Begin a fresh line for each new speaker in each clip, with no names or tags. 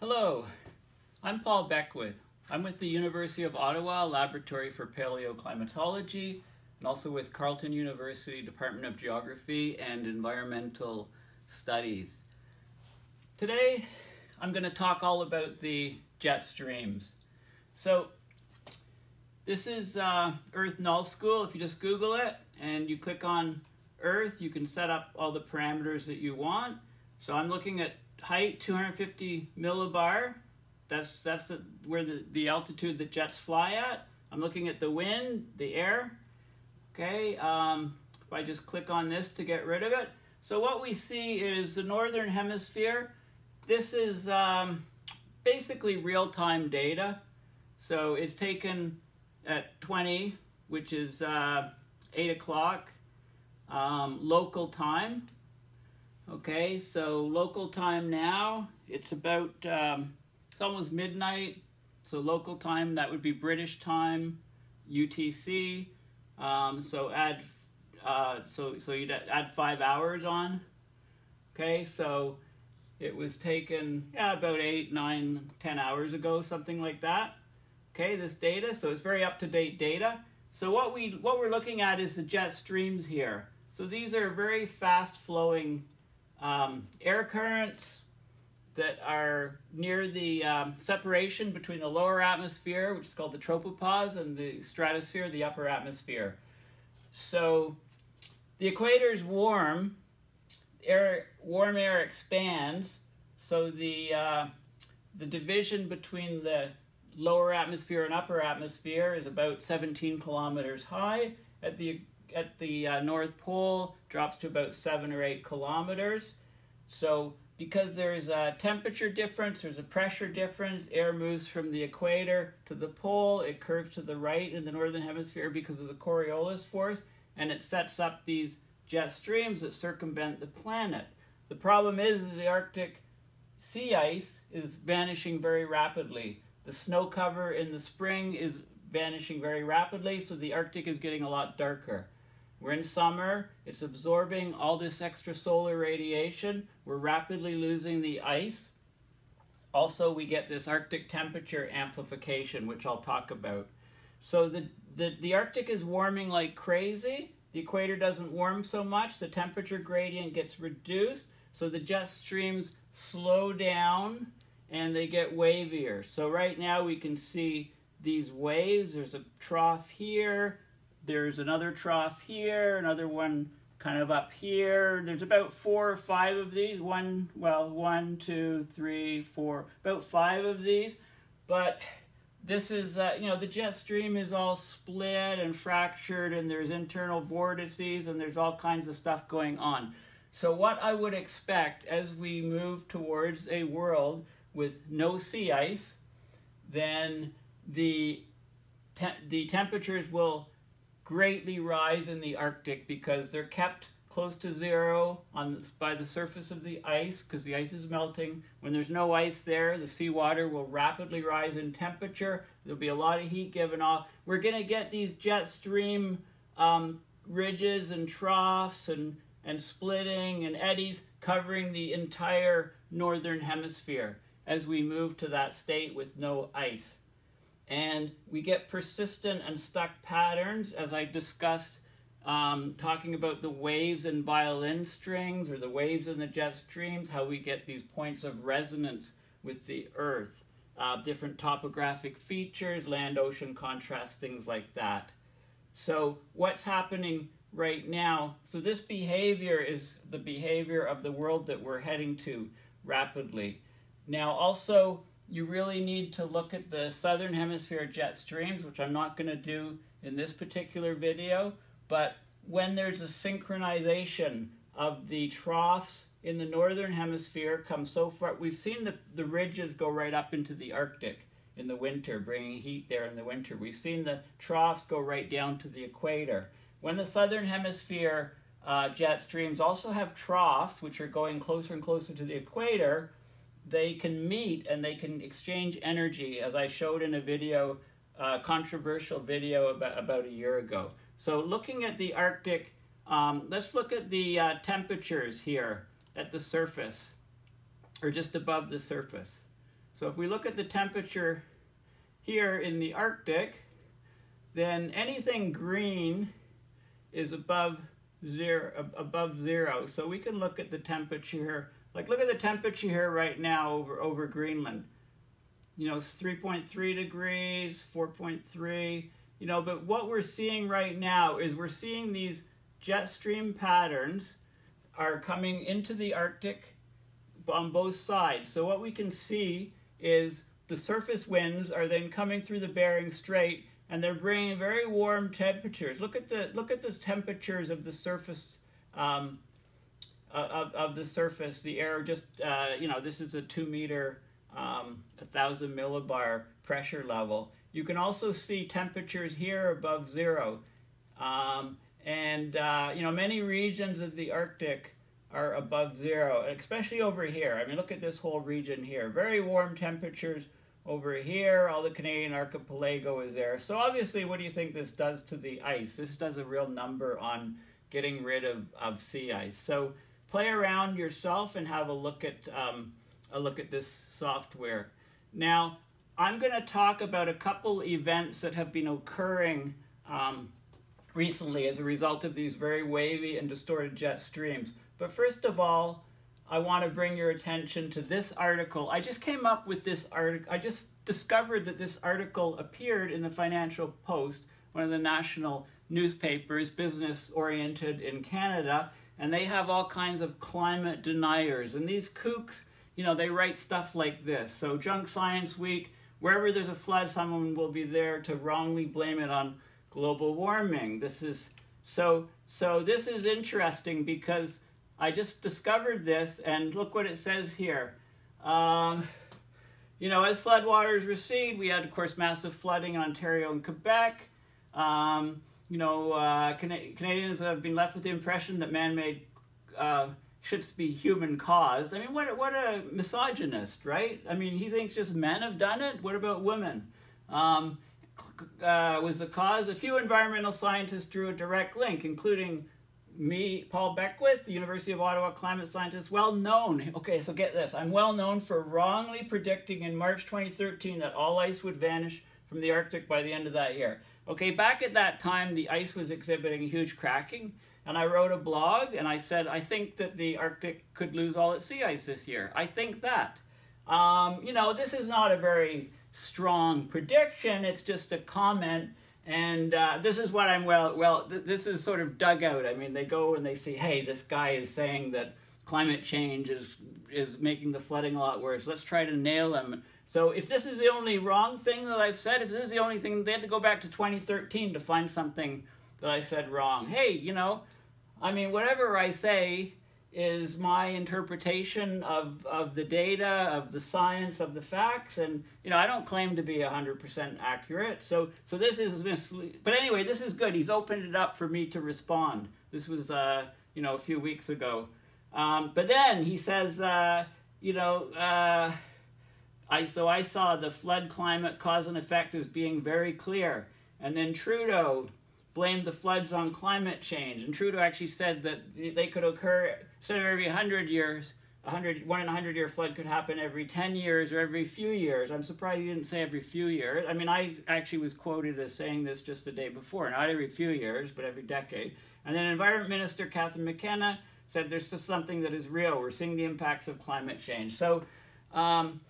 Hello, I'm Paul Beckwith. I'm with the University of Ottawa Laboratory for Paleoclimatology and also with Carleton University Department of Geography and Environmental Studies. Today I'm going to talk all about the jet streams. So this is uh, Earth Null School. If you just Google it and you click on Earth, you can set up all the parameters that you want. So I'm looking at height 250 millibar. That's that's the, where the, the altitude that jets fly at. I'm looking at the wind, the air. Okay, um, if I just click on this to get rid of it. So what we see is the northern hemisphere. This is um, basically real-time data. So it's taken at 20, which is uh, 8 o'clock um, local time. Okay, so local time now, it's about, um, it's almost midnight. So local time, that would be British time, UTC. Um, so add, uh, so, so you'd add five hours on. Okay, so it was taken yeah, about eight, nine, ten hours ago, something like that. Okay, this data, so it's very up-to-date data. So what we what we're looking at is the jet streams here. So these are very fast-flowing um, air currents that are near the um, separation between the lower atmosphere, which is called the tropopause, and the stratosphere, the upper atmosphere. So the equator is warm, air, warm air expands, so the, uh, the division between the lower atmosphere and upper atmosphere is about 17 kilometers high. At the at the uh, North Pole drops to about seven or eight kilometers. So because there's a temperature difference, there's a pressure difference, air moves from the equator to the pole, it curves to the right in the northern hemisphere because of the Coriolis force, and it sets up these jet streams that circumvent the planet. The problem is, is the Arctic sea ice is vanishing very rapidly. The snow cover in the spring is vanishing very rapidly, so the Arctic is getting a lot darker. We're in summer, it's absorbing all this extra solar radiation. We're rapidly losing the ice. Also, we get this Arctic temperature amplification, which I'll talk about. So the, the, the Arctic is warming like crazy. The equator doesn't warm so much. The temperature gradient gets reduced. So the jet streams slow down and they get wavier. So right now we can see these waves. There's a trough here, there's another trough here, another one kind of up here. There's about four or five of these. One, well, one, two, three, four, about five of these. But this is, uh, you know, the jet stream is all split and fractured and there's internal vortices and there's all kinds of stuff going on. So what I would expect as we move towards a world with no sea ice, then the, te the temperatures will greatly rise in the Arctic because they're kept close to zero on by the surface of the ice because the ice is melting. When there's no ice there, the seawater will rapidly rise in temperature. There'll be a lot of heat given off. We're going to get these jet stream um, ridges and troughs and, and splitting and eddies covering the entire northern hemisphere as we move to that state with no ice. And we get persistent and stuck patterns, as I discussed, um, talking about the waves in violin strings or the waves in the jet streams, how we get these points of resonance with the earth, uh, different topographic features, land-ocean contrast, things like that. So what's happening right now, so this behavior is the behavior of the world that we're heading to rapidly. Now also, you really need to look at the southern hemisphere jet streams, which I'm not going to do in this particular video, but when there's a synchronization of the troughs in the northern hemisphere come so far, we've seen the, the ridges go right up into the Arctic in the winter, bringing heat there in the winter. We've seen the troughs go right down to the equator. When the southern hemisphere uh, jet streams also have troughs, which are going closer and closer to the equator, they can meet and they can exchange energy, as I showed in a video, uh, controversial video about, about a year ago. So looking at the Arctic, um, let's look at the uh, temperatures here at the surface, or just above the surface. So if we look at the temperature here in the Arctic, then anything green is above zero, above zero. So we can look at the temperature. Like look at the temperature here right now over, over Greenland. You know, it's 3.3 degrees, 4.3, you know, but what we're seeing right now is we're seeing these jet stream patterns are coming into the Arctic on both sides. So what we can see is the surface winds are then coming through the Bering Strait and they're bringing very warm temperatures. Look at the look at the temperatures of the surface um, of, of the surface. The air just uh, you know this is a two meter um, a thousand millibar pressure level. You can also see temperatures here above zero, um, and uh, you know many regions of the Arctic are above zero, especially over here. I mean, look at this whole region here. Very warm temperatures over here. All the Canadian archipelago is there. So obviously, what do you think this does to the ice? This does a real number on getting rid of, of sea ice. So play around yourself and have a look at um, a look at this software. Now, I'm going to talk about a couple events that have been occurring um, recently as a result of these very wavy and distorted jet streams. But first of all, I want to bring your attention to this article. I just came up with this article. I just discovered that this article appeared in the Financial Post, one of the national newspapers, business oriented in Canada, and they have all kinds of climate deniers. And these kooks, you know, they write stuff like this. So, Junk Science Week, wherever there's a flood, someone will be there to wrongly blame it on global warming. This is so so this is interesting because I just discovered this, and look what it says here. Um, you know, as floodwaters recede, we had, of course, massive flooding in Ontario and Quebec. Um, you know, uh, Can Canadians have been left with the impression that man-made uh, ships be human-caused. I mean, what, what a misogynist, right? I mean, he thinks just men have done it. What about women? Um, uh, was the cause? A few environmental scientists drew a direct link, including me, Paul Beckwith, the University of Ottawa climate scientist, well known. Okay, so get this. I'm well known for wrongly predicting in March 2013 that all ice would vanish from the Arctic by the end of that year. Okay, back at that time, the ice was exhibiting huge cracking, and I wrote a blog and I said, I think that the Arctic could lose all its sea ice this year. I think that. Um, you know, this is not a very strong prediction, it's just a comment and uh, this is what I'm well, well, th this is sort of dug out. I mean, they go and they see, hey, this guy is saying that climate change is, is making the flooding a lot worse. Let's try to nail him. So if this is the only wrong thing that I've said, if this is the only thing, they had to go back to 2013 to find something that I said wrong. Hey, you know, I mean, whatever I say, is my interpretation of, of the data, of the science, of the facts, and you know I don't claim to be 100% accurate. So so this is misleading. But anyway, this is good. He's opened it up for me to respond. This was uh, you know a few weeks ago. Um, but then he says, uh, you know, uh, I so I saw the flood climate cause and effect as being very clear, and then Trudeau blamed the floods on climate change. And Trudeau actually said that they could occur of every 100 years, 100, one in a 100 year flood could happen every 10 years or every few years. I'm surprised you didn't say every few years. I mean, I actually was quoted as saying this just the day before, not every few years, but every decade. And then Environment Minister Catherine McKenna said there's just something that is real. We're seeing the impacts of climate change. So, um,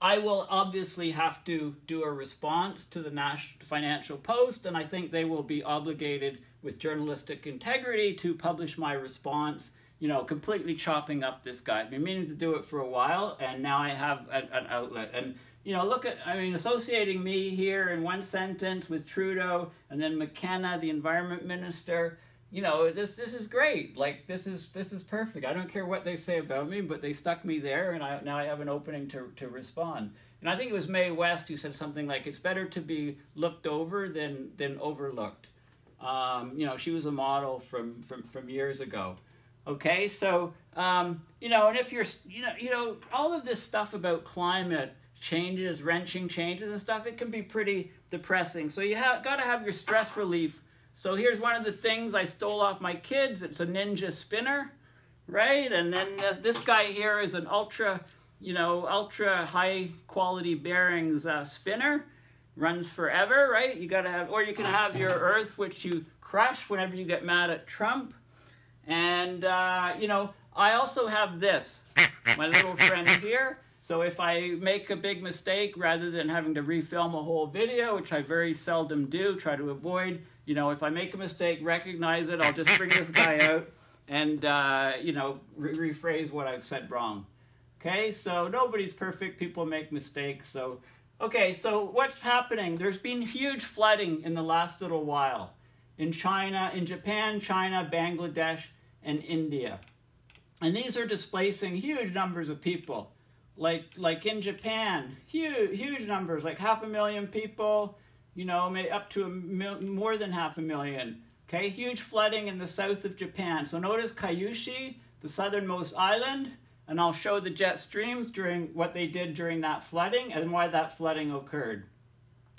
I will obviously have to do a response to the National Financial Post, and I think they will be obligated with journalistic integrity to publish my response, you know, completely chopping up this guy. I've been meaning to do it for a while, and now I have a, an outlet. And, you know, look at, I mean, associating me here in one sentence with Trudeau, and then McKenna, the environment minister, you know this this is great. Like this is this is perfect. I don't care what they say about me but they stuck me there and i now i have an opening to to respond. And i think it was mae west who said something like it's better to be looked over than than overlooked. Um, you know she was a model from from from years ago. Okay so um, you know and if you're you know you know all of this stuff about climate changes wrenching changes and stuff it can be pretty depressing. So you have got to have your stress relief so here's one of the things I stole off my kids. It's a Ninja spinner, right? And then uh, this guy here is an ultra you know, ultra high quality bearings uh, spinner. Runs forever, right? You gotta have, or you can have your Earth, which you crush whenever you get mad at Trump. And, uh, you know, I also have this, my little friend here. So if I make a big mistake, rather than having to refilm a whole video, which I very seldom do, try to avoid, you know, if I make a mistake, recognize it, I'll just bring this guy out and, uh, you know, re rephrase what I've said wrong. Okay, so nobody's perfect, people make mistakes, so... Okay, so what's happening? There's been huge flooding in the last little while in China, in Japan, China, Bangladesh, and India. And these are displacing huge numbers of people. Like, like in Japan, huge, huge numbers, like half a million people, you know, up to mil more than half a million. Okay, huge flooding in the south of Japan. So notice Kyushu, the southernmost island, and I'll show the jet streams during what they did during that flooding and why that flooding occurred.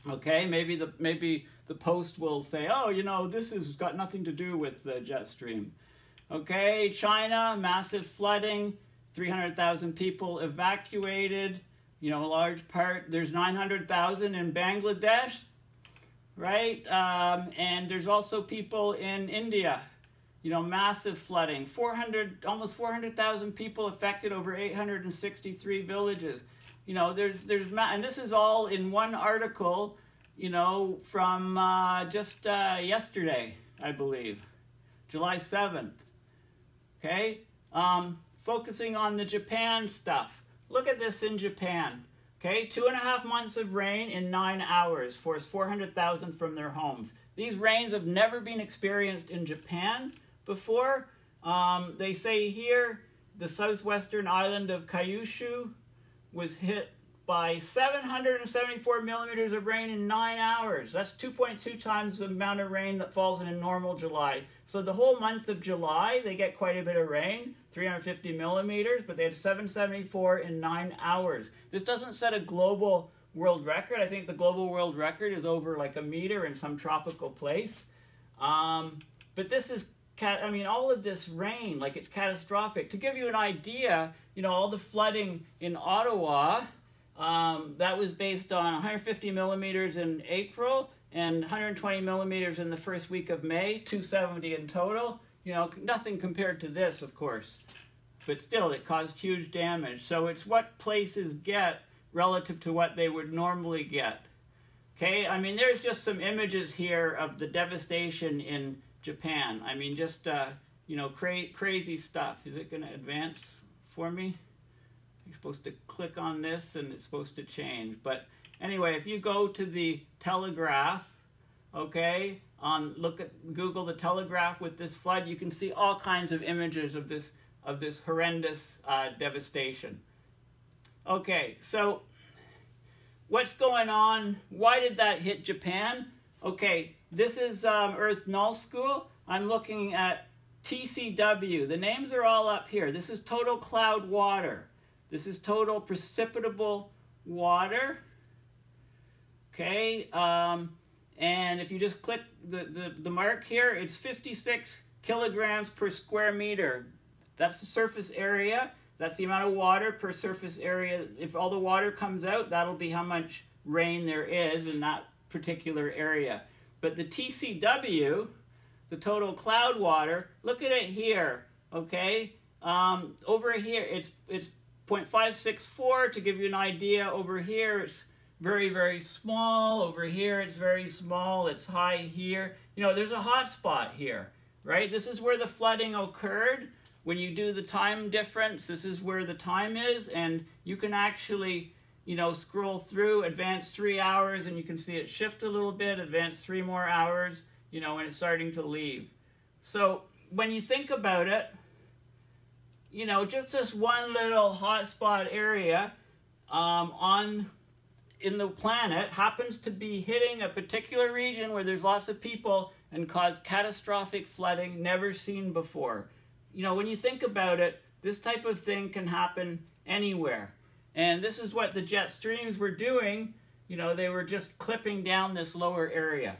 Okay, maybe the maybe the post will say, oh, you know, this has got nothing to do with the jet stream. Okay, China, massive flooding, 300,000 people evacuated, you know, a large part. There's 900,000 in Bangladesh, right? Um, and there's also people in India, you know, massive flooding. 400, almost 400,000 people affected over 863 villages. You know, there's, there's, and this is all in one article, you know, from uh, just uh, yesterday, I believe, July 7th. Okay, um, focusing on the Japan stuff. Look at this in Japan. Okay, two and a half months of rain in nine hours forced 400,000 from their homes. These rains have never been experienced in Japan before. Um, they say here the southwestern island of Kyushu was hit by 774 millimeters of rain in nine hours. That's 2.2 times the amount of rain that falls in a normal July. So the whole month of July, they get quite a bit of rain, 350 millimeters, but they had 774 in nine hours. This doesn't set a global world record. I think the global world record is over like a meter in some tropical place. Um, but this is I mean, all of this rain, like it's catastrophic. To give you an idea, you know, all the flooding in Ottawa, um, that was based on 150 millimeters in April and 120 millimeters in the first week of May, 270 in total. You know, nothing compared to this, of course. But still, it caused huge damage. So it's what places get relative to what they would normally get. Okay, I mean, there's just some images here of the devastation in Japan. I mean, just, uh, you know, cra crazy stuff. Is it going to advance for me? You're supposed to click on this and it's supposed to change. But anyway, if you go to the Telegraph, okay, on look at Google the Telegraph with this flood, you can see all kinds of images of this of this horrendous uh, devastation. Okay, so what's going on? Why did that hit Japan? Okay, this is um, Earth Null School. I'm looking at TCW. The names are all up here. This is total cloud water. This is total precipitable water. Okay, um, and if you just click the, the, the mark here, it's 56 kilograms per square meter. That's the surface area. That's the amount of water per surface area. If all the water comes out, that'll be how much rain there is in that particular area. But the TCW, the total cloud water, look at it here, okay? Um, over here, it's, it's 0.564 to give you an idea. Over here, it's very, very small. Over here, it's very small. It's high here. You know, there's a hot spot here, right? This is where the flooding occurred. When you do the time difference, this is where the time is, and you can actually, you know, scroll through, advance three hours, and you can see it shift a little bit, advance three more hours, you know, and it's starting to leave. So when you think about it, you know, just this one little hotspot area um, on in the planet happens to be hitting a particular region where there's lots of people and cause catastrophic flooding never seen before. You know, when you think about it, this type of thing can happen anywhere. And this is what the jet streams were doing. You know, they were just clipping down this lower area.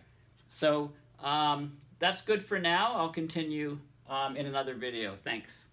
So um, that's good for now. I'll continue um, in another video. Thanks.